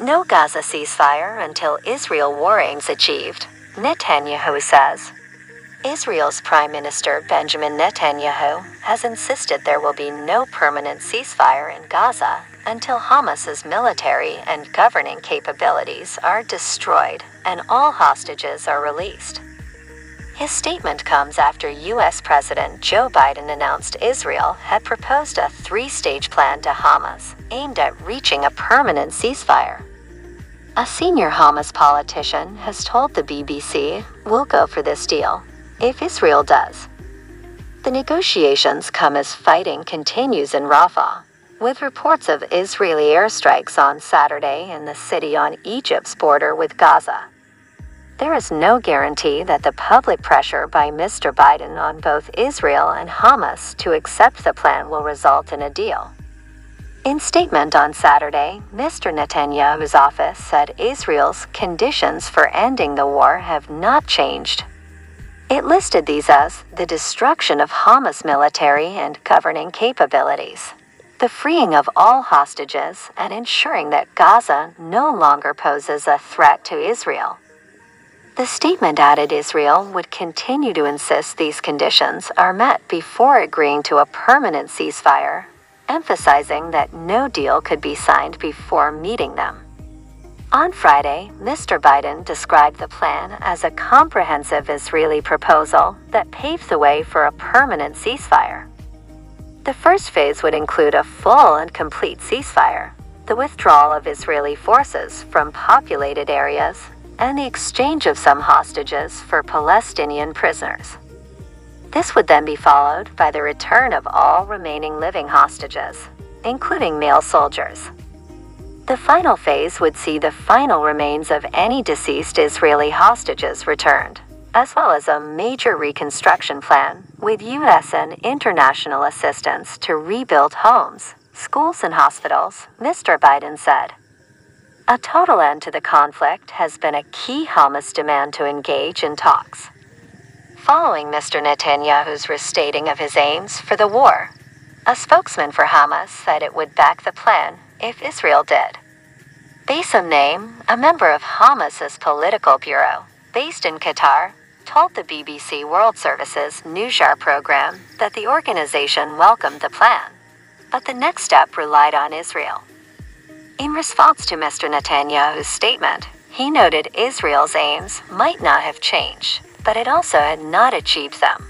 No Gaza ceasefire until Israel war aims achieved, Netanyahu says. Israel's Prime Minister Benjamin Netanyahu has insisted there will be no permanent ceasefire in Gaza until Hamas's military and governing capabilities are destroyed and all hostages are released. His statement comes after U.S. President Joe Biden announced Israel had proposed a three stage plan to Hamas aimed at reaching a permanent ceasefire. A senior Hamas politician has told the BBC, We'll go for this deal if Israel does. The negotiations come as fighting continues in Rafah, with reports of Israeli airstrikes on Saturday in the city on Egypt's border with Gaza. There is no guarantee that the public pressure by Mr. Biden on both Israel and Hamas to accept the plan will result in a deal. In statement on Saturday, Mr. Netanyahu's office said Israel's conditions for ending the war have not changed it listed these as the destruction of Hamas military and governing capabilities, the freeing of all hostages, and ensuring that Gaza no longer poses a threat to Israel. The statement added Israel would continue to insist these conditions are met before agreeing to a permanent ceasefire, emphasizing that no deal could be signed before meeting them. On Friday, Mr. Biden described the plan as a comprehensive Israeli proposal that paves the way for a permanent ceasefire. The first phase would include a full and complete ceasefire, the withdrawal of Israeli forces from populated areas, and the exchange of some hostages for Palestinian prisoners. This would then be followed by the return of all remaining living hostages, including male soldiers. The final phase would see the final remains of any deceased Israeli hostages returned, as well as a major reconstruction plan with U.S. and international assistance to rebuild homes, schools, and hospitals, Mr. Biden said. A total end to the conflict has been a key Hamas demand to engage in talks. Following Mr. Netanyahu's restating of his aims for the war, a spokesman for Hamas said it would back the plan if Israel did. Bassem Naim, a member of Hamas's political bureau, based in Qatar, told the BBC World Service's Newshour program that the organization welcomed the plan, but the next step relied on Israel. In response to Mr. Netanyahu's statement, he noted Israel's aims might not have changed, but it also had not achieved them.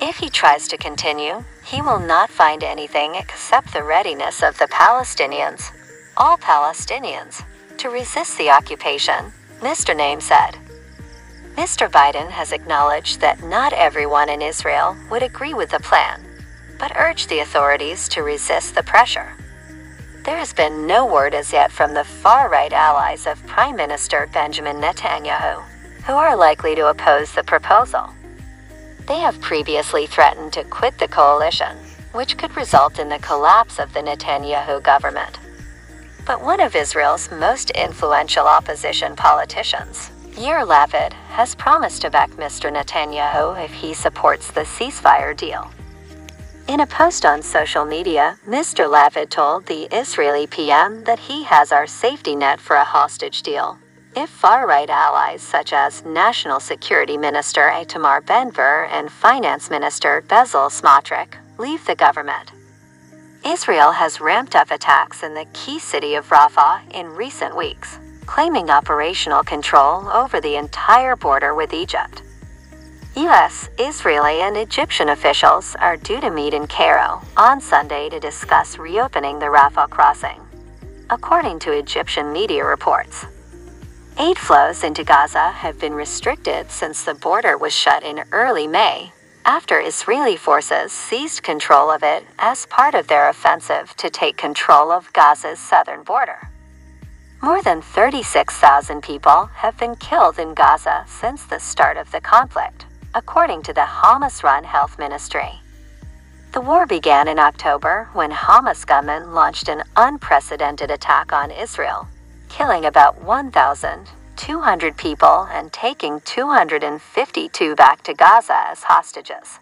If he tries to continue, he will not find anything except the readiness of the Palestinians, all Palestinians, to resist the occupation, Mr. Naim said. Mr. Biden has acknowledged that not everyone in Israel would agree with the plan, but urged the authorities to resist the pressure. There has been no word as yet from the far right allies of Prime Minister Benjamin Netanyahu, who are likely to oppose the proposal. They have previously threatened to quit the coalition, which could result in the collapse of the Netanyahu government. But one of Israel's most influential opposition politicians, Yair Lapid, has promised to back Mr. Netanyahu if he supports the ceasefire deal. In a post on social media, Mr. Lapid told the Israeli PM that he has our safety net for a hostage deal if far right allies such as National Security Minister Itamar Ben-Gvir and Finance Minister Bezalel Smotrich leave the government. Israel has ramped up attacks in the key city of Rafah in recent weeks, claiming operational control over the entire border with Egypt. U.S., Israeli, and Egyptian officials are due to meet in Cairo on Sunday to discuss reopening the Rafah crossing, according to Egyptian media reports. Aid flows into Gaza have been restricted since the border was shut in early May after Israeli forces seized control of it as part of their offensive to take control of Gaza's southern border. More than 36,000 people have been killed in Gaza since the start of the conflict, according to the Hamas run health ministry. The war began in October when Hamas gunmen launched an unprecedented attack on Israel killing about 1,200 people and taking 252 back to Gaza as hostages.